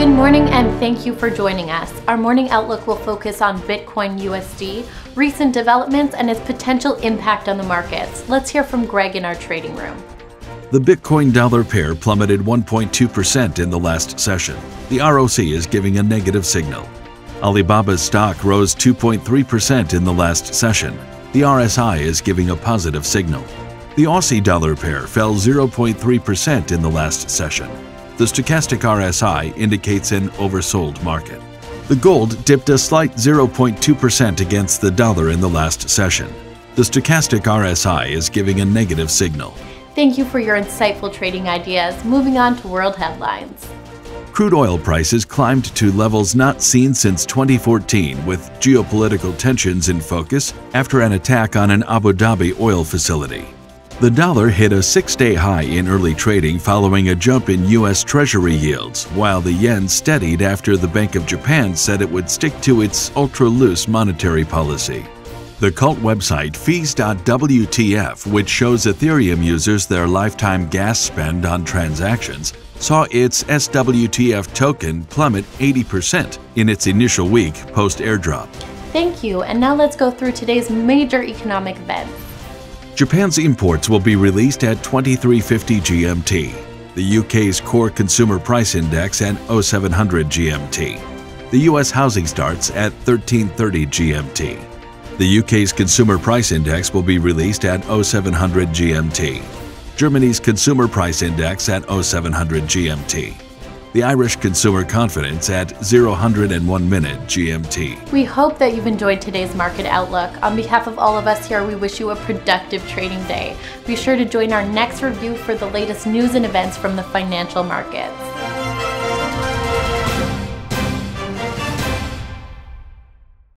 Good morning and thank you for joining us. Our morning outlook will focus on Bitcoin USD, recent developments, and its potential impact on the markets. Let's hear from Greg in our trading room. The Bitcoin dollar pair plummeted 1.2% in the last session. The ROC is giving a negative signal. Alibaba's stock rose 2.3% in the last session. The RSI is giving a positive signal. The Aussie dollar pair fell 0.3% in the last session. The stochastic RSI indicates an oversold market. The gold dipped a slight 0.2% against the dollar in the last session. The stochastic RSI is giving a negative signal. Thank you for your insightful trading ideas. Moving on to world headlines. Crude oil prices climbed to levels not seen since 2014 with geopolitical tensions in focus after an attack on an Abu Dhabi oil facility. The dollar hit a six-day high in early trading following a jump in U.S. Treasury yields, while the yen steadied after the Bank of Japan said it would stick to its ultra-loose monetary policy. The cult website fees.wtf, which shows Ethereum users their lifetime gas spend on transactions, saw its SWTF token plummet 80% in its initial week post-airdrop. Thank you, and now let's go through today's major economic events. Japan's imports will be released at 2350 GMT, the UK's core consumer price index at 0700 GMT. The US housing starts at 1330 GMT. The UK's consumer price index will be released at 0700 GMT. Germany's consumer price index at 0700 GMT the Irish Consumer Confidence at 0101 minute GMT. We hope that you've enjoyed today's market outlook. On behalf of all of us here, we wish you a productive trading day. Be sure to join our next review for the latest news and events from the financial markets.